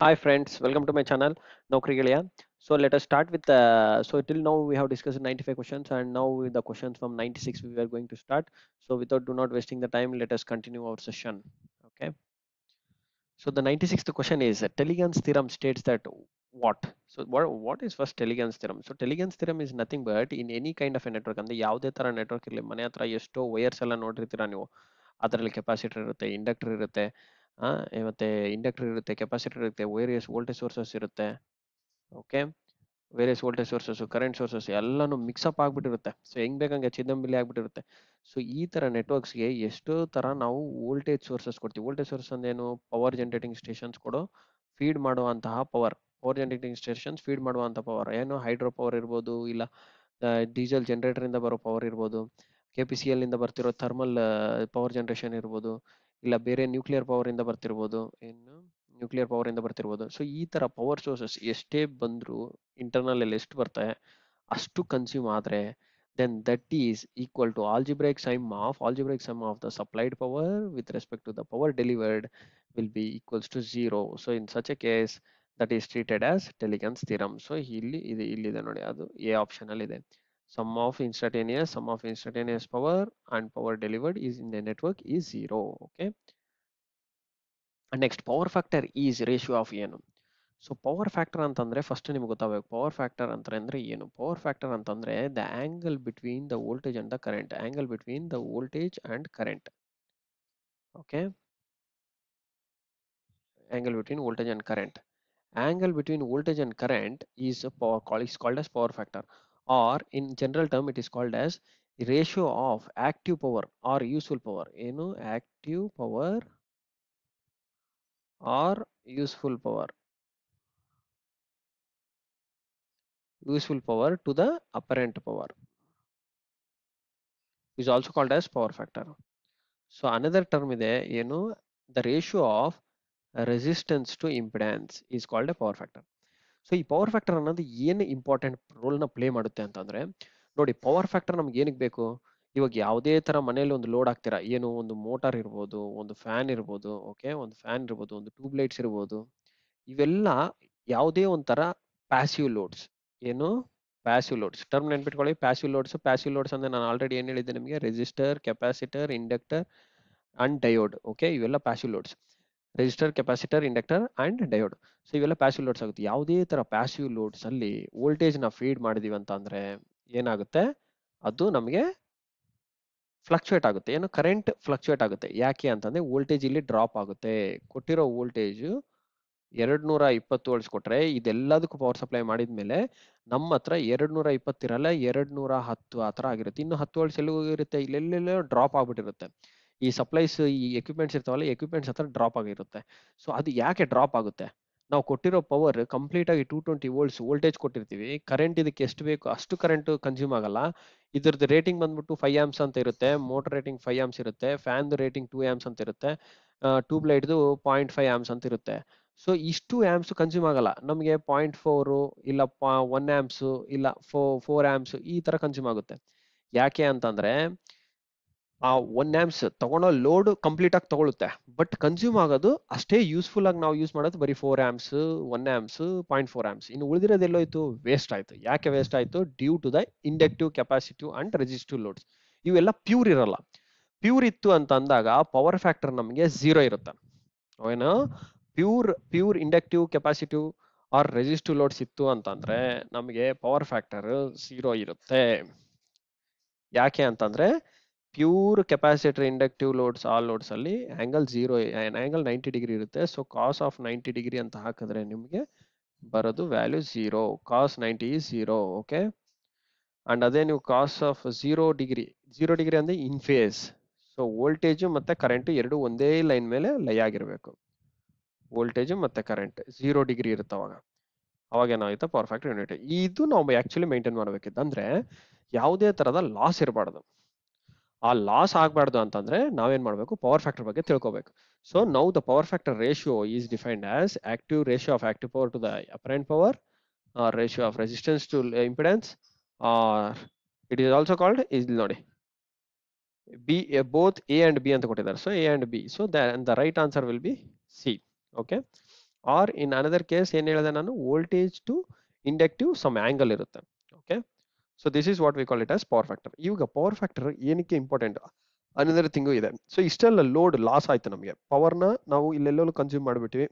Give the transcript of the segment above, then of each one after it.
Hi friends, welcome to my channel Naukri ಗೆಳೆಯ. So let us start with uh, so till now we have discussed 95 questions and now with the questions from 96 we are going to start. So without do not wasting the time, let us continue our session. Okay. So the 96th question is uh, Telegan's theorem states that what? So what what is first Telegan's theorem? So Telegan's theorem is nothing but in any kind of a network ಅಂದ್ರೆ ಯಾವುದೇ ತರ network ಇರಲಿ ಮನೆ ಹತ್ರ ಎಷ್ಟೋ wires ಎಲ್ಲ ನೋಡಿರ್ತೀರಾ ನೀವು ಅದರಲ್ಲಿ ಕೆಪಾಸಿಟರ್ ಇರುತ್ತೆ ಇಂಡಕ್ಟರ್ ಇರುತ್ತೆ ಆ, ಮತ್ತೆ ಇಂಡಕ್ಟರ್ ಇರುತ್ತೆ ಕೆಪಾಸಿಟರ್ ಇರುತ್ತೆ ವೇರಿಯಸ್ ವೋಲ್ಟೇಜ್ ಸೋರ್ಸಸ್ ಇರುತ್ತೆ. Okay various voltage sources current sources ಎಲ್ಲಾನು ಮಿಕ್ಸಪ್ ಆಗ್ಬಿಟ್ಟಿರುತ್ತೆ. ಸೊ ಹೆಂಗ್ ಬೇಕಂಗೆ ಚಿದಂಬಿಲಿ ಆಗ್ಬಿಟ್ಟಿರುತ್ತೆ. ಸೊ ಈ ತರ ನೆಟ್ವರ್ಕ್ಸ್ಗೆ ಎಷ್ಟೋ ತರ ನಾವು ವೋಲ್ಟೇಜ್ ಸೋರ್ಸಸ್ ಕೊಡ್ತೀವಿ. ವೋಲ್ಟೇಜ್ ಸೋರ್ಸ್ ಅಂದೇನು ಪವರ್ ಜನರೇಟಿಂಗ್ ಸ್ಟೇಷನ್ಸ್ ಕೊಡೋ ಫೀಡ್ ಮಾಡುವಂತಹ power power generating stations feed ಮಾಡುವಂತಹ ಪವರ್ ಏನು? ಹೈಡ್ರೋ ಪವರ್ ಇರ್ಬೋದು ಇಲ್ಲ ಡೀಸೆಲ್ ಜನರೇಟರ್ ಇಂದ ಬರೋ ಪವರ್ ಇರ್ಬೋದು ಕೆ ಪಿ ಸಿ ಎಲ್ ಇಂದ ಬರ್ತಿರೋ ಥರ್ಮಲ್ ಪವರ್ ಜನರೇಷನ್ ಇರ್ಬೋದು. ಇಲ್ಲ ಬೇರೆ ನ್ಯೂಕ್ಲಿಯರ್ ಪವರ್ ಇಂದ ಬರ್ತಿರ್ಬೋದು ಏನು ನ್ಯೂಕ್ಲಿಯರ್ ಪವರ್ ಇಂದ ಬರ್ತಿರ್ಬೋದು ಸೊ ಈ ತರ ಪವರ್ ಸೋರ್ಸಸ್ ಎಷ್ಟೇ ಬಂದ್ರು ಇಂಟರ್ನಲ್ ಅಲ್ಲಿ ಎಷ್ಟು ಬರ್ತಾರೆ ಅಷ್ಟು ಕನ್ಸ್ಯೂಮ್ ಆದ್ರೆ then that is equal to algebraic sum of algebraic sum of the supplied power with respect to the power delivered will be equals to zero so in such a case that is treated as Telegan's theorem so ಇಲ್ಲಿ ಇದೆ ಇಲ್ಲಿದೆ ನೋಡಿ ಅದು A option ಅಲ್ಲಿ ಇದೆ sum of instantaneous sum of instantaneous power and power delivered is in the network is zero okay and next power factor is ratio of ಏನು so power factor ಅಂತಂದ್ರೆ first ನಿಮ್ಗೆ ಗೊತ್ತಾಗಬೇಕು ಪವರ್ ಫ್ಯಾಕ್ಟರ್ ಅಂತಂದ್ರೆ ಏನು power factor ಅಂತಂದ್ರೆ the angle between the voltage and the current angle between the voltage and current okay angle between voltage and current angle between voltage and current is a power call is called as power factor or in general term it is called as ratio of active power or useful power. You know active power or useful power? Useful power to the apparent power is also called as power factor. So another term there you know the ratio of resistance to impedance is called a power factor. So ಈ power factor ಅನ್ನೋದು ಏನು important ರೋಲ್ನ play ಮಾಡುತ್ತೆ ಅಂತಂದ್ರೆ, ನೋಡಿ power factor ನಮ್ಗೆ ಏನಕ್ಕೆ ಬೇಕು? ಇವಾಗ ಯಾವುದೇ ತರ ಮನೇಲಿ ಒಂದು ಲೋಡ್ ಆಗ್ತೀರಾ ಏನು ಒಂದು ಮೋಟಾರ್ ಇರ್ಬೋದು, ಒಂದು ಫ್ಯಾನ್ ಇರ್ಬೋದು ಓಕೆ ಒಂದು ಫ್ಯಾನ್ ಇರ್ಬೋದು, ಒಂದು ಟ್ಯೂಬ್ ಲೈಟ್ಸ್ ಇರ್ಬೋದು, ಇವೆಲ್ಲ ಯಾವುದೇ ಒಂಥರ ಪ್ಯಾಸಿವ್ ಲೋಡ್ಸ್ ಏನು? ಪ್ಯಾಸಿವ್ ಲೋಡ್ಸ್ ಟರ್ಮ್ ನೆನ್ಪಿಟ್ಕೊಳ್ಳಿ ಪ್ಯಾಸಿವ್ ಲೋಡ್ಸ್ ಪ್ಯಾಸಿವ್ ಲೋಡ್ಸ್ ಅಂದ್ರೆ ನಾನು ಆಲ್ರೆಡಿ ಏನು ಹೇಳಿದ್ದೆ ನಿಮಗೆ resistor capacitor inductor and diode okay ಇವೆಲ್ಲ passive loads resistor, capacitor, inductor and diode. So ಇವೆಲ್ಲ ಪ್ಯಾಸಿವ್ ಲೋಡ್ಸ್ ಆಗುತ್ತೆ. ಯಾವುದೇ ತರ ಪ್ಯಾಸಿವ್ ಲೋಡ್ಸ್ ಅಲ್ಲಿ ವೋಲ್ಟೇಜ್ನ ಫೀಡ್ ಮಾಡಿದೀವಿ ಅಂತ ಅಂದ್ರೆ ಏನಾಗುತ್ತೆ? ಅದು ನಮಗೆ ಫ್ಲಕ್ಚುಯೇಟ್ ಆಗುತ್ತೆ. ಏನು? ಕರೆಂಟ್ ಫ್ಲಕ್ಚುಯೇಟ್ ಆಗುತ್ತೆ. ಯಾಕೆ ಅಂತಂದ್ರೆ ವೋಲ್ಟೇಜ್ ಇಲ್ಲಿ ಡ್ರಾಪ್ ಆಗುತ್ತೆ. ಕೊಟ್ಟಿರೋ ವೋಲ್ಟೇಜ್ ಎರಡ್ ನೂರ ಇಪ್ಪತ್ತು ವೋಲ್ಟ್ಸ್ ಕೊಟ್ಟರೆ ಇದೆಲ್ಲದಕ್ಕೂ ಪವರ್ ಸಪ್ಲೈ ಮಾಡಿದ್ಮೇಲೆ ನಮ್ಮ ಹತ್ರ ಎರಡು ನೂರ ಇಪ್ಪತ್ತಿರಲ್ಲ ಎರಡು ನೂರ ಹತ್ತು ಆ ಥರ ಆಗಿರುತ್ತೆ. ಇನ್ನು ಹತ್ತು ವೋಲ್ಟ್ಸ್ ಎಲ್ಲಿ ಹೋಗಿರುತ್ತೆ? ಇಲ್ಲೆಲ್ಲೆಲ್ಲೋ ಡ್ರಾಪ್ ಆಗ್ಬಿಟ್ಟಿರುತ್ತೆ. ಈ ಸಪ್ಲೈಸ್ ಈ ಎಕ್ವಿಪ್ಮೆಂಟ್ಸ್ ಇರ್ತಾವಲ್ಲ ಎಕ್ವಿಪ್ಮೆಂಟ್ಸ್ ಹತ್ರ ಡ್ರಾಪ್ ಆಗಿರುತ್ತೆ. ಸೊ ಅದು ಯಾಕೆ ಡ್ರಾಪ್ ಆಗುತ್ತೆ? ನಾವು ಕೊಟ್ಟಿರೋ ಪವರ್ ಕಂಪ್ಲೀಟ್ ಆಗಿ ಟೂ ಟ್ವೆಂಟಿ ವೋಲ್ಟ್ಸ್ ವೋಲ್ಟೇಜ್ ಕೊಟ್ಟಿರ್ತೀವಿ. ಕರೆಂಟ್ ಇದಕ್ಕೆ ಎಷ್ಟು ಬೇಕು ಅಷ್ಟು ಕರೆಂಟ್ ಕನ್ಸ್ಯೂಮ್ ಆಗಲ್ಲ. ಇದ್ರದ್ದು ರೇಟಿಂಗ್ ಬಂದ್ಬಿಟ್ಟು ಫೈವ್ ಆಮ್ಸ್ ಅಂತ ಇರುತ್ತೆ. ಮೋಟರ್ ರೇಟಿಂಗ್ ಫೈವ್ ಆಮ್ಸ್ ಇರುತ್ತೆ. ಫ್ಯಾನ್ ರೇಟಿಂಗ್ ಟೂ ಆಮ್ಸ್ ಅಂತ ಇರುತ್ತೆ. ಟ್ಯೂಬ್ಲೈಟ್ದು ಪಾಯಿಂಟ್ ಫೈವ್ ಆಮ್ಸ್ ಅಂತ ಇರುತ್ತೆ. ಸೊ ಇಷ್ಟು ಆಮ್ಸ್ ಕನ್ಸ್ಯೂಮ್ ಆಗಲ್ಲ. ನಮಗೆ ಪಾಯಿಂಟ್ ಫೋರು ಇಲ್ಲ ಪಾ ಒನ್ ಆ್ಯಮ್ಸು ಇಲ್ಲ ಫೋ ಫೋರ್ ಆ್ಯಮ್ಸು ಈ ಥರ ಕನ್ಸ್ಯೂಮ್ ಆಗುತ್ತೆ. ಯಾಕೆ ಅಂತಂದ್ರೆ ಆ ಒನ್ ಆಮ್ಸ್ ತಗೊಳೋ ಲೋಡ್ ಕಂಪ್ಲೀಟ್ ಆಗಿ ತಗೊಳುತ್ತೆ. ಬಟ್ ಕನ್ಸ್ಯೂಮ್ ಆಗೋದು ಅಷ್ಟೇ ಯೂಸ್ಫುಲ್ ಆಗಿ ನಾವು ಯೂಸ್ ಮಾಡೋದು ಬರೀ four amps one amps point four amps ಇನ್ನು ಉಳಿದಿರೋದು ಎಲ್ಲೋಯ್ತು? ವೇಸ್ಟ್ ಆಯ್ತು. ಯಾಕೆ ವೇಸ್ಟ್ ಆಯಿತು? Due to the inductive capacitive and resistive loads ಇವೆಲ್ಲ ಪ್ಯೂರ್ ಇರಲ್ಲ. ಪ್ಯೂರ್ ಇತ್ತು ಅಂತ ಅಂದಾಗ ಪವರ್ ಫ್ಯಾಕ್ಟರ್ ನಮಗೆ ಝೀರೋ ಇರುತ್ತೆ. ಏನು pure pure inductive capacitive or resistive loads ಇತ್ತು ಅಂತಂದ್ರೆ ನಮಗೆ ಪವರ್ ಫ್ಯಾಕ್ಟರ್ ಝೀರೋ ಇರುತ್ತೆ. ಯಾಕೆ ಅಂತಂದ್ರೆ pure capacitor inductive loads all loads ಅಲ್ಲಿ angle zero angle ninety degree ಇರುತ್ತೆ. So cos of ninety degree ಅಂತ ಹಾಕಿದ್ರೆ ನಿಮಗೆ ಬರೋದು value zero cos ninety zero okay and ಅದೇ ನೀವು cos of zero degree zero degree ಅಂದ್ರೆ ಇನ್ ಫೇಸ್ ಸೊ ವೋಲ್ಟೇಜು ಮತ್ತೆ ಕರೆಂಟ್ ಎರಡು ಒಂದೇ ಲೈನ್ ಮೇಲೆ ಲೈ ಆಗಿರಬೇಕು. ವೋಲ್ಟೇಜ್ ಮತ್ತೆ ಕರೆಂಟ್ ಝೀರೋ ಡಿಗ್ರಿ ಇರುತ್ತೆ ಅವಾಗ. ಅವಾಗ ಏನಾಗುತ್ತೆ ಪರ್ಫೆಕ್ಟ್ ಯೂನಿಟ್ ಇದು ನಾವು ಆಕ್ಚುಲಿ ಮೇಂಟೈನ್ ಮಾಡಬೇಕಿತ್ತು ಅಂದ್ರೆ ಯಾವುದೇ ತರದ ಲಾಸ್ ಇರಬಾರ್ದು. ಆ ಲಾಸ್ ಆಗಬಾರ್ದು ಅಂತಂದ್ರೆ ನಾವೇನ್ ಮಾಡಬೇಕು? ಪವರ್ ಫ್ಯಾಕ್ಟರ್ ಬಗ್ಗೆ ತಿಳ್ಕೊಬೇಕು. So now the power factor ratio is defined as active ratio of active power to the apparent power ratio of resistance to impedance or it is also called is ನೋಡಿ. B both A and B ಅಂತ ಕೊಟ್ಟಿದ್ದಾರೆ. So A and B so the right answer will be C okay or in another case ಏನ್ ಹೇಳಿದೆ ನಾನು? Voltage to inductive some angle ಇರುತ್ತೆ. Okay so this is what we call it as power factor ಇವಾಗ power factor ಏನಕ್ಕೆ important ಅನ್ನೋದ್ರ thing ಇದೆ. So ಇಷ್ಟೆಲ್ಲ load loss ಆಯ್ತು ನಮಗೆ. ಪವರ್ನ ನಾವು ಇಲ್ಲೆಲ್ಲೂ ಕನ್ಸ್ಯೂಮ್ ಮಾಡಿಬಿಟ್ಟಿವಿ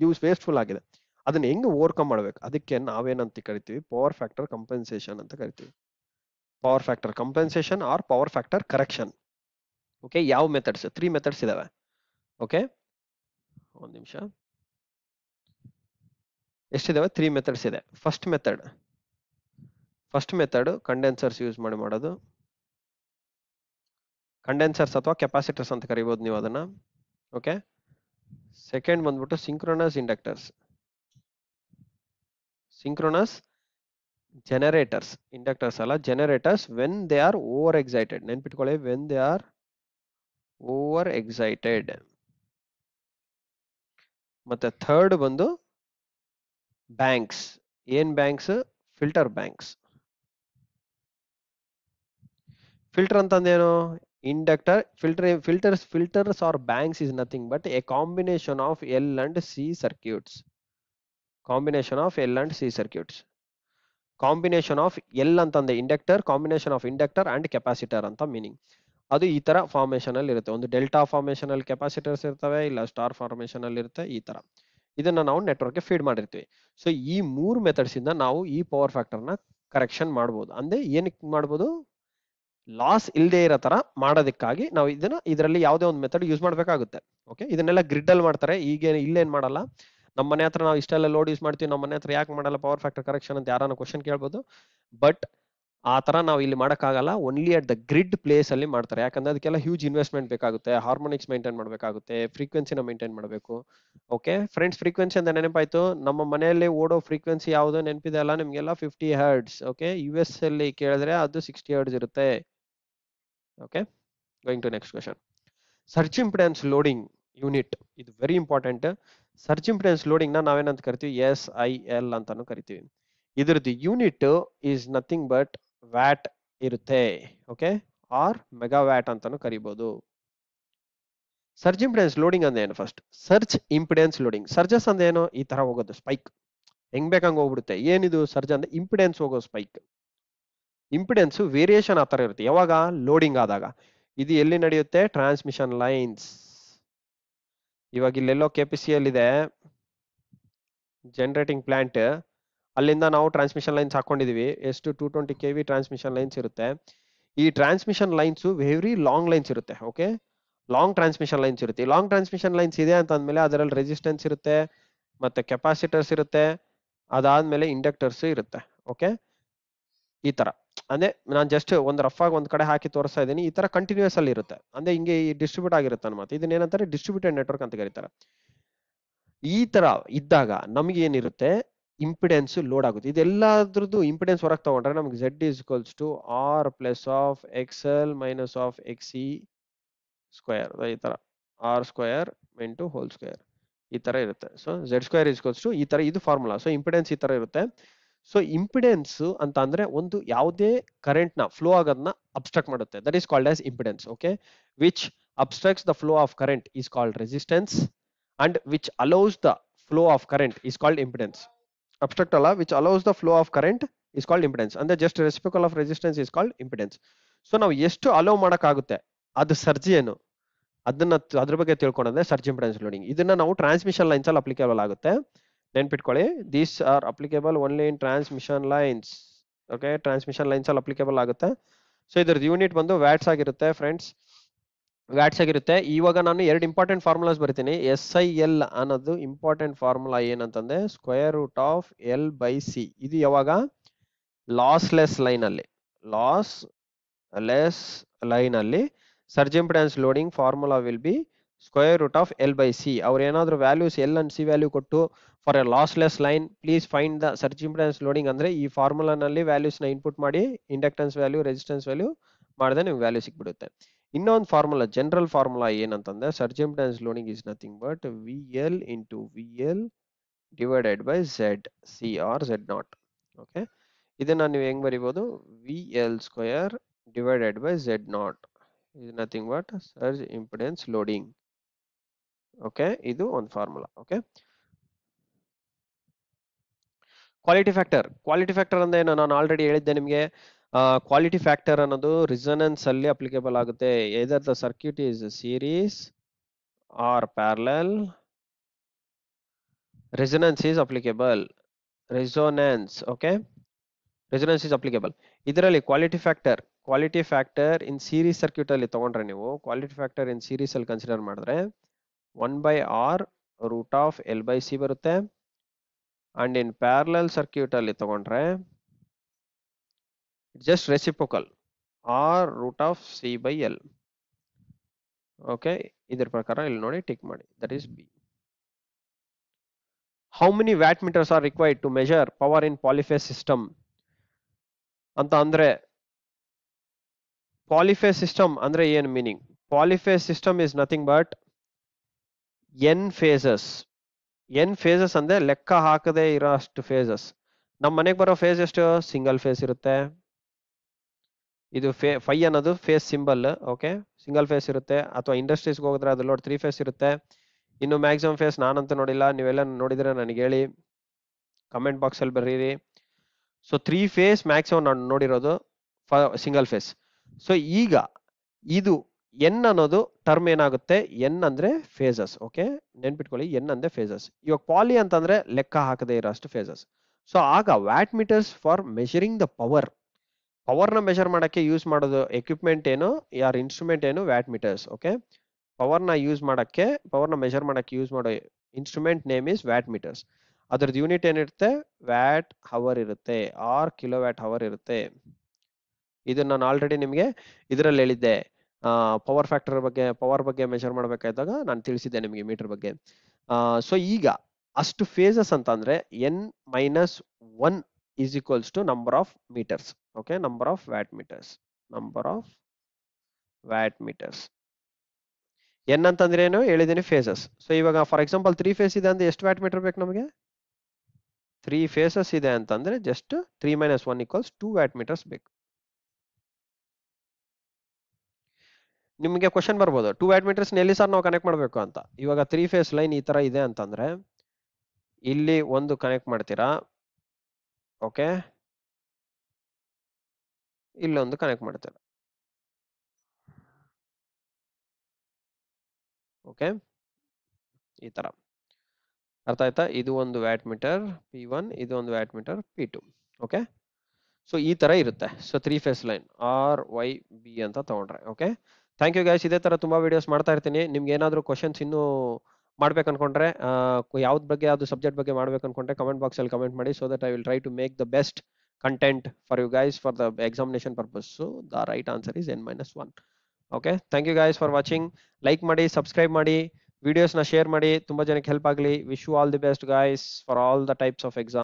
ಯೂಸ್ ವೇಸ್ಟ್ಫುಲ್ ಆಗಿದೆ. ಅದನ್ನ ಹೆಂಗ್ ಓವರ್ಕಮ್ ಮಾಡ್ಬೇಕು? ಅದಕ್ಕೆ ನಾವೇನಂತ ಕರಿತೀವಿ? ಪವರ್ ಫ್ಯಾಕ್ಟರ್ ಕಂಪೆನ್ಸೇಷನ್ ಅಂತ ಕರಿತೀವಿ. Power factor compensation or power factor correction okay ಯಾವ ಮೆಥಡ್ಸ್ ತ್ರೀ ಮೆಥಡ್ಸ್ ಇದಾವೆ. ಓಕೆ ಒಂದು ನಿಮಿಷ. ಎಷ್ಟಿದಾವೆ? ತ್ರೀ ಮೆಥಡ್ಸ್ ಇದೆ. First method first method condensers use ಮಾಡಿ ಮಾಡೋದು. ಕಂಡೆನ್ಸರ್ಸ್ ಅಥವಾ ಕೆಪಾಸಿಟರ್ಸ್ ಅಂತ ಕರಿಬೋದು ನೀವು ಅದನ್ನ. ಓಕೆ ಸೆಕೆಂಡ್ ಬಂದ್ಬಿಟ್ಟು synchronous inductors synchronous generators inductors ಅಲ್ಲ generators when they are over excited ನೆನ್ಪಿಟ್ಕೊಳ್ಳಿ when they are over excited ಮತ್ತೆ ಥರ್ಡ್ ಬಂದು ಬ್ಯಾಂಕ್ಸ್ ಏನ್ banks filter banks filter ಅಂತಂದೇನು? Inductor filter filters filters or banks is nothing but a combination of L and C circuits combination of L and C circuits combination of L ಅಂತಂದೆ inductor combination of inductor and capacitor ಅಂತ meaning ಅದು ಈ ತರ formation ಅಲ್ಲಿ ಇರುತ್ತೆ. ಒಂದು delta formation ಅಲ್ಲಿ capacitors ಇರ್ತವೆ, ಇಲ್ಲ ಸ್ಟಾರ್ ಫಾರ್ಮೇಶನ್ ಅಲ್ಲಿ ಇರುತ್ತೆ, ಈ ತರ. ಇದನ್ನ ನಾವು ನೆಟ್ವರ್ಕ್ ಫೀಡ್ ಮಾಡಿರ್ತೀವಿ. ಸೊ ಈ ಮೂರು ಮೆಥಡ್ಸ್ ಇಂದ ನಾವು ಈ ಪವರ್ ಫ್ಯಾಕ್ಟರ್ನ ಕರೆಕ್ಷನ್ ಮಾಡ್ಬೋದು. ಅಂದ್ರೆ ಏನಕ್ಕೆ ಮಾಡ್ಬೋದು? ಲಾಸ್ ಇಲ್ಲದೆ ಇರೋ ತರ ಮಾಡೋದಕ್ಕಾಗಿ ನಾವು ಇದನ್ನ ಇದರಲ್ಲಿ ಯಾವುದೇ ಒಂದು ಮೆಥಡ್ ಯೂಸ್ ಮಾಡಬೇಕಾಗುತ್ತೆ. ಓಕೆ ಇದನ್ನೆಲ್ಲ ಗ್ರಿಡ್ ಅಲ್ಲಿ ಮಾಡ್ತಾರೆ. ಈಗ ಇಲ್ಲೇನ್ ಮಾಡಲ್ಲ. ನಮ್ಮ ಮನೆ ಹತ್ರ ನಾವು ಇಷ್ಟೆಲ್ಲ ಲೋಡ್ ಯೂಸ್ ಮಾಡ್ತೀವಿ. ನಮ್ಮ ಮನೆ ಹತ್ರ ಯಾಕೆ ಮಾಡಲ್ಲ? ಪವರ್ ಫ್ಯಾಕ್ಟರ್ ಕರೆಕ್ಷನ್ ಅಂತ ಯಾರನ್ನ ಕ್ವಶನ್ ಕೇಳ್ಬೋದು. ಬಟ್ ಆ ತರ ನಾವು ಇಲ್ಲಿ ಮಾಡೋಕ್ಕಾಗಲ್ಲ. Only at the grid place ಅಲ್ಲಿ ಮಾಡ್ತಾರೆ. ಯಾಕಂದ್ರೆ ಅದಕ್ಕೆಲ್ಲ ಹ್ಯೂಜ್ ಇನ್ವೆಸ್ಟ್ಮೆಂಟ್ ಬೇಕಾಗುತ್ತೆ. ಹಾರ್ಮೋನಿಕ್ಸ್ ಮೇಂಟೈನ್ ಮಾಡಬೇಕಾಗುತ್ತೆ. ಫ್ರೀಕ್ವೆನ್ಸಿನ ಮೇಂಟೈನ್ ಮಾಡಬೇಕು. ಓಕೆ ಫ್ರೆಂಡ್ಸ್ ಫ್ರೀಕ್ವೆನ್ಸಿ ಅಂತ ನೆನಪಾಯ್ತು. ನಮ್ಮ ಮನೆಯಲ್ಲಿ ಓಡೋ ಫ್ರೀಕ್ವೆನ್ಸಿ ಯಾವುದು ನೆನಪಿದೆ ಅಲ್ಲ? ನಿಮಗೆಲ್ಲ fifty hertz okay U S ಅಲ್ಲಿ ಕೇಳಿದ್ರೆ ಅದು ಸಿಕ್ಸ್ಟಿ ಹರ್ಡ್ಸ್ ಇರುತ್ತೆ. Okay going to next question. Surge impedance loading unit ಇದು ವೆರಿ ಇಂಪಾರ್ಟೆಂಟ್ ಸರ್ಚ್ ಇಂಪಿಡೆನ್ಸ್ ಲೋಡಿಂಗ್ನ ನಾವೇನಂತ ಕರಿತೀವಿ? ಎಸ್ ಐ ಎಲ್ ಅಂತಾನು ಕರಿತೀವಿ. ಇದ್ರದ್ದು unit is nothing but watt ಇರುತ್ತೆ. ಓಕೆ ಆರ್ ಮೆಗಾ ವ್ಯಾಟ್ ಅಂತಾನು ಕರಿಬಹುದು ಸರ್ಚ್ ಇಂಪಿಡೆನ್ಸ್ ಲೋಡಿಂಗ್ ಅಂದ್ರೆ ಏನು first surge impedance loading surges ಅಂದ್ರೆ ಏನು? ಈ ತರ ಹೋಗೋದು ಸ್ಪೈಕ್ ಹೆಂಗ್ ಬೇಕಂಗ್ ಹೋಗ್ಬಿಡುತ್ತೆ. ಏನಿದು? ಸರ್ಜ್ ಅಂದ್ರೆ ಇಂಪಿಡೆನ್ಸ್ ಹೋಗೋ ಸ್ಪೈಕ್ ಇಂಪಿಡೆನ್ಸ್ ವೇರಿಯೇಷನ್ ಆ ಥರ ಇರುತ್ತೆ. ಯಾವಾಗ? ಲೋಡಿಂಗ್ ಆದಾಗ. ಇದು ಎಲ್ಲಿ ನಡೆಯುತ್ತೆ? ಟ್ರಾನ್ಸ್ಮಿಷನ್ ಲೈನ್ಸ್ ಇವಾಗ ಇಲ್ಲೆಲ್ಲೋ ಕೆ ಪಿ ಸಿ ಇದೆ ಜನರೇಟಿಂಗ್ ಪ್ಲಾಂಟ್ ಅಲ್ಲಿಂದ ನಾವು ಟ್ರಾನ್ಸ್ಮಿಷನ್ ಲೈನ್ಸ್ ಹಾಕೊಂಡಿದೀವಿ. ಎಷ್ಟು? Two twenty K V transmission lines ಇರುತ್ತೆ. ಈ transmission lines very long lines ಇರುತ್ತೆ. ಓಕೆ ಲಾಂಗ್ ಟ್ರಾನ್ಸ್ಮಿಷನ್ ಲೈನ್ಸ್ ಇರುತ್ತೆ. ಲಾಂಗ್ ಟ್ರಾನ್ಸ್ಮಿಷನ್ ಲೈನ್ಸ್ ಇದೆ ಅಂತ ಅಂದ್ಮೇಲೆ ಅದರಲ್ಲಿ ರೆಸಿಸ್ಟೆನ್ಸ್ ಇರುತ್ತೆ. ಮತ್ತೆ ಕೆಪಾಸಿಟರ್ಸ್ ಇರುತ್ತೆ. ಅದಾದ್ಮೇಲೆ ಇಂಡಕ್ಟರ್ಸ್ ಇರುತ್ತೆ. ಓಕೆ ಈ ತರ ಅಂದ್ರೆ ನಾನು ಜಸ್ಟ್ ಒಂದು ರಫ್ ಆಗಿ ಒಂದ್ ಕಡೆ ಹಾಕಿ ತೋರಿಸ್ತಾ ಇದ್ದೀನಿ. ಈ ತರ ಕಂಟಿನ್ಯೂಸ್ ಅಲ್ಲಿ ಇರುತ್ತೆ. ಅಂದ್ರೆ ಹಿಂಗೆ ಡಿಸ್ಟ್ರಿಬ್ಯೂಟ್ ಆಗಿರುತ್ತೆ ಅನ್ಮಾತು. ಇದನ್ನ ಏನಂತಾರೆ? ಡಿಸ್ಟ್ರಿಬ್ಯೂಟೆಡ್ ನೆಟ್ವರ್ಕ್ ಅಂತ ಕರೀತಾರೆ. ಈ ತರ ಇದ್ದಾಗ ನಮ್ಗೆ ಏನಿರುತ್ತೆ? ಇಂಪಿಡೆನ್ಸ್ ಲೋಡ್ ಆಗುತ್ತೆ. ಇದೆಲ್ಲದ್ರದ್ದು ಇಂಪಿಡೆನ್ಸ್ ಹೊರಗೆ ತಗೊಂಡ್ರೆ ನಮ್ಗೆ Z is equals to R plus of X L minus of X E square ಈ ತರ R square into whole square ಈ ತರ ಇರುತ್ತೆ. So Z square is equals to ಈ ತರ, ಇದು ಫಾರ್ಮುಲಾ ಸೊ ಇಂಪಿಡೆನ್ಸ್ ಈ ತರ ಇರುತ್ತೆ. ಸೊ ಇಂಪಿಡೆನ್ಸ್ ಅಂತ ಅಂದ್ರೆ ಒಂದು ಯಾವುದೇ ಕರೆಂಟ್ನ ಫ್ಲೋ ಆಗೋದನ್ನ ಅಬ್ಸ್ಟ್ರಕ್ಟ್ ಮಾಡುತ್ತೆ. That is called as impedance okay which obstructs the flow of current is called resistance and which allows the flow of current is called impedance obstruct ಅಲ್ಲ which allows the flow of current is called impedance ಅಂದ್ರೆ just reciprocal of resistance is called impedance so ನಾವು ಎಷ್ಟು hello ಮಾಡಕ್ಕಾಗುತ್ತೆ? ಅದು ಸರ್ಜಿ ಏನು? ಅದನ್ನ ಅದ್ರ ಬಗ್ಗೆ ತಿಳ್ಕೊಂಡ್ರೆ ಸರ್ಜ್ ಇಂಪಿಡೆನ್ಸ್ ಲೋಡಿಂಗ್ ಇದನ್ನ ನಾವು ಟ್ರಾನ್ಸ್ಮಿಷನ್ ಲೈನ್ಸ್ ಅಲ್ಲಿ ಅಪ್ಲಿಕೇಬಲ್ ಆಗುತ್ತೆ. ನೆನ್ಪಿಟ್ಕೊಳ್ಳಿ. These are applicable only in transmission lines okay transmission lines ಅಲ್ಲಿ ಅಪ್ಲಿಕೇಬಲ್ ಆಗುತ್ತೆ. ಸೊ ಇದ್ರದ್ದು ಯೂನಿಟ್ ಬಂದು ವ್ಯಾಟ್ಸ್ ಆಗಿರುತ್ತೆ ಫ್ರೆಂಡ್ಸ್ ವ್ಯಾಟ್ಸ್ ಆಗಿರುತ್ತೆ. ಇವಾಗ ನಾನು ಎರಡು ಇಂಪಾರ್ಟೆಂಟ್ ಫಾರ್ಮುಲಾಸ್ ಬರ್ತೀನಿ. ಎಸ್ ಐ ಎಲ್ ಅನ್ನೋದು ಇಂಪಾರ್ಟೆಂಟ್ ಫಾರ್ಮುಲಾ ಏನಂತಂದ್ರೆ square root of L by C ಇದು ಯಾವಾಗ? ಲಾಸ್ಲೆಸ್ ಲೈನ್ ಅಲ್ಲಿ. ಲಾಸ್ ಲೆಸ್ ಲೈನ್ ಅಲ್ಲಿ. Surge impedance loading formula will be square root of L by C ಅವ್ರು ಏನಾದರೂ values L and C value ಕೊಟ್ಟು for a lossless line please find the surge impedance loading ಅಂದರೆ ಈ ಫಾರ್ಮುಲಾನಲ್ಲಿ ವ್ಯಾಲ್ಯೂಸ್ನ input ಮಾಡಿ inductance value resistance value ಮಾಡಿದ್ರೆ ನಿಮ್ಗೆ ವ್ಯಾಲ್ಯೂ ಸಿಕ್ಬಿಡುತ್ತೆ. ಇನ್ನೊಂದು ಫಾರ್ಮುಲಾ ಜನರಲ್ ಫಾರ್ಮುಲಾ ಏನಂತಂದ್ರೆ surge impedance loading is nothing but V L into V L divided by Z C or Z naught okay ಇದನ್ನ ನೀವು ಹೆಂಗ್ ಬರಿಬೋದು? V L square divided by Z naught is nothing but surge impedance loading. Okay, ಇದು ಒಂದು formula, okay? Quality factor quality factor ಅಂದ್ರೆ ಏನು? ನಾನು already ಹೇಳಿದ್ದೆ ನಿಮಗೆ ಕ್ವಾಲಿಟಿ ಫ್ಯಾಕ್ಟರ್ ಅನ್ನೋದು ರಿಸನೆನ್ಸ್ ಅಲ್ಲಿ ಅಪ್ಲಿಕೇಬಲ್ ಆಗುತ್ತೆ. Either the circuit is series or parallel resonance is applicable resonance okay resonance is applicable ಇದರಲ್ಲಿ quality factor quality factor in series circuit ಅಲ್ಲಿ ತಗೊಂಡ್ರೆ ನೀವು ಕ್ವಾಲಿಟಿ ಫ್ಯಾಕ್ಟರ್ ಇನ್ ಸೀರೀಸ್ ಅಲ್ಲಿ ಕನ್ಸಿಡರ್ ಮಾಡಿದ್ರೆ one by R root of L by C ಬರುತ್ತೆ. And in parallel circuit ಅಲ್ಲಿ ತಗೊಂಡ್ರೆ just reciprocal R root of C by L okay ಇದ್ರ ಪ್ರಕಾರ ಇಲ್ಲಿ ನೋಡಿ ಟಿಕ್ ಮಾಡಿ. That is B how many watt meters are required to measure power in polyphase system ಅಂತ ಅಂದ್ರೆ ಪಾಲಿಫೇಸ್ ಸಿಸ್ಟಮ್ ಅಂದ್ರೆ ಏನ್ meaning polyphase system is nothing but N phases N phases ಅಂದ್ರೆ ಲೆಕ್ಕ ಹಾಕದೇ ಇರೋ ಅಷ್ಟು ಫೇಸಸ್ ನಮ್ಮ ಮನೆಗೆ ಬರೋ ಫೇಸ್ ಎಷ್ಟು? ಸಿಂಗಲ್ ಫೇಸ್ ಇರುತ್ತೆ. ಇದು ಫೇ ಫೈ ಅನ್ನೋದು phase symbol okay single phase ಇರುತ್ತೆ. ಅಥವಾ ಇಂಡಸ್ಟ್ರೀಸ್ಗೆ ಹೋಗಿದ್ರೆ ಅದ್ರಲ್ಲಿ ನೋಡಿ ತ್ರೀ ಫೇಸ್ ಇರುತ್ತೆ. ಇನ್ನು ಮ್ಯಾಕ್ಸಿಮಮ್ ಫೇಸ್ ನಾನಂತೂ ನೋಡಿಲ್ಲ. ನೀವೆಲ್ಲ ನೋಡಿದ್ರೆ ನನಗೆ ಹೇಳಿ. ಕಮೆಂಟ್ ಬಾಕ್ಸಲ್ಲಿ ಬರೀರಿ ಸೊ ತ್ರೀ ಫೇಸ್ ಮ್ಯಾಕ್ಸಿಮಮ್ ನಾನು ನೋಡಿರೋದು ಸಿಂಗಲ್ ಫೇಸ್ ಸೊ ಈಗ, ಇದು ಎನ್ ಅನ್ನೋದು ಟರ್ಮ್ ಏನಾಗುತ್ತೆ? ಎನ್ ಅಂದ್ರೆ ಫೇಸಸ್ ಓಕೆ ನೆನ್ಪಿಟ್ಕೊಳ್ಳಿ, ಎನ್ ಅಂದ್ರೆ ಫೇಸಸ್ ಇವಾಗ ಪಾಲಿ ಅಂತಂದ್ರೆ ಲೆಕ್ಕ ಹಾಕದೇ ಇರೋ ಅಷ್ಟು ಫೇಸಸ್ ಸೊ ಆಗ watt meters for measuring the power. ಪವರ್ನ measure ಮಾಡೋಕ್ಕೆ ಯೂಸ್ ಮಾಡೋದು ಎಕ್ವಿಪ್ಮೆಂಟ್ ಏನು? ಯಾರ್ ಇನ್ಸ್ಟ್ರೂಮೆಂಟ್ ಏನು? ವ್ಯಾಟ್ ಮೀಟರ್ಸ್ ಓಕೆ ಪವರ್ನ ಯೂಸ್ ಮಾಡೋಕ್ಕೆ, ಪವರ್ನ ಮೆಷರ್ ಮಾಡೋಕ್ಕೆ ಯೂಸ್ ಮಾಡೋ instrument name is watt meters ಅದ್ರದ್ದು ಯೂನಿಟ್ ಏನಿರುತ್ತೆ? ವ್ಯಾಟ್ ಹವರ್ ಇರುತ್ತೆ. ಆರ್ ಕಿಲೋ ವ್ಯಾಟ್ ಹವರ್ ಇರುತ್ತೆ. ಇದನ್ನ ನಾನು ಆಲ್ರೆಡಿ ನಿಮಗೆ ಇದರಲ್ಲಿ ಹೇಳಿದ್ದೆ. ಪವರ್ ಫ್ಯಾಕ್ಟರ್ ಬಗ್ಗೆ ಪವರ್ ಬಗ್ಗೆ ಮೆಷರ್ ಮಾಡಬೇಕಾದಾಗ ನಾನು ತಿಳಿಸಿದ್ದೆ ನಿಮಗೆ ಮೀಟರ್ ಬಗ್ಗೆ. ಸೊ ಈಗ ಅಷ್ಟು ಫೇಸಸ್ ಅಂತ ಅಂದ್ರೆ N minus one is equals to number of meters okay number of watt meters number of watt meters N ಅಂತಂದ್ರೆ ಏನು? ಹೇಳಿದ್ದೀನಿ ಫೇಸಸ್ ಸೊ ಇವಾಗ ಫಾರ್ ಎಕ್ಸಾಂಪಲ್ ತ್ರೀ ಫೇಸ್ ಇದೆ ಅಂದ್ರೆ ಎಷ್ಟು ವ್ಯಾಟ್ ಮೀಟರ್ ಬೇಕು ನಮಗೆ? ತ್ರೀ ಫೇಸಸ್ ಇದೆ ಅಂತಂದ್ರೆ just three minus one equals two watt meters ಬೇಕು. ನಿಮಗೆ ಕ್ವಶನ್ ಬರ್ಬೋದು. ಟೂ ವ್ಯಾಟ್ ಮೀಟರ್ಸ್ ಎಲ್ಲಿ ಸರ್ ನಾವು ಕನೆಕ್ಟ್ ಮಾಡಬೇಕು ಅಂತ? ಇವಾಗ ತ್ರೀ ಫೇಸ್ ಲೈನ್ ಈ ತರ ಇದೆ ಅಂತಂದ್ರೆ, ಇಲ್ಲಿ ಒಂದು ಕನೆಕ್ಟ್ ಮಾಡ್ತೀರಾ? ಓಕೆ ಇಲ್ಲೊಂದು ಕನೆಕ್ಟ್ ಮಾಡ್ತೀರಾ? ಓಕೆ ಈ ತರ. ಅರ್ಥ ಆಯ್ತಾ? ಇದು ಒಂದು ವ್ಯಾಟ್ ಮೀಟರ್ ಪಿ ಒನ್ ಇದು ಒಂದು watt meter P two okay so ಈ ತರ ಇರುತ್ತೆ. So three phase line R Y B ಅಂತ ತಗೊಂಡ್ರೆ. ಓಕೆ ಥ್ಯಾಂಕ್ ಯು ಗೈಸ್ ಇದೇ ತರ ತುಂಬ ವಿಡಿಯೋಸ್ ಮಾಡ್ತಾ ಇರ್ತೀನಿ. ನಿಮ್ಗೆ ಏನಾದರೂ ಕ್ವಶನ್ಸ್ ಇನ್ನೂ ಮಾಡ್ಬೇಕು ಅನ್ಕೊಂಡ್ರೆ ಯಾವ್ದು ಬಗ್ಗೆ ಯಾವ್ದು ಸಬ್ಜೆಕ್ಟ್ ಬಗ್ಗೆ ಮಾಡ್ಬೇಕು ಅನ್ಕೊಂಡ್ರೆ ಕಮೆಂಟ್ ಬಾಕ್ಸ್ ಅಲ್ಲಿ ಕಮೆಂಟ್ ಮಾಡಿ so that I will try to make the best content for you guys for the examination purpose the right answer is N minus one okay thank you guys for watching like ಮಾಡಿ subscribe ಮಾಡಿ ವಿಡಿಯೋಸ್ನ share ಮಾಡಿ. ತುಂಬಾ ಜನಕ್ಕೆ help ಆಗಲಿ. Wish you all the best guys for all the types of exam